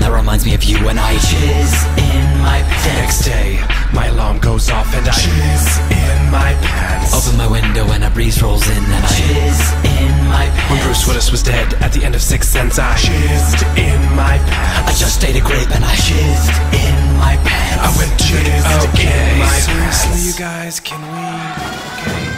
that reminds me of you and I jizz in my The next day, my alarm goes off and I jizz in my pants. Open my window and a breeze rolls in and I jizz in my pants. When. Bruce Willis was dead at the end of Sixth Sense, I jizzed in my pants. I just ate a grape and I jizzed in my pants. I went jizzed Okay, okay. pants seriously, you guys, can we Okay.